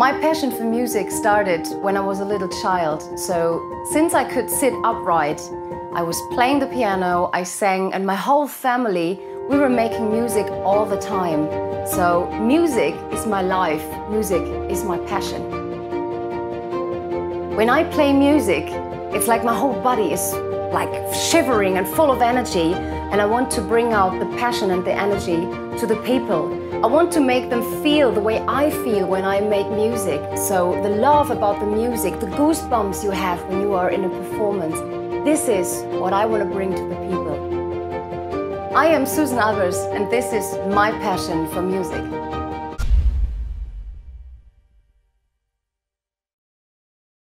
My passion for music started when I was a little child. So since I could sit upright, I was playing the piano, I sang, and my whole family, we were making music all the time. So music is my life, music is my passion. When I play music, it's like my whole body is like shivering and full of energy and I want to bring out the passion and the energy to the people. I want to make them feel the way I feel when I make music. So the love about the music, the goosebumps you have when you are in a performance, this is what I want to bring to the people. I am Susan Albers and this is my passion for music.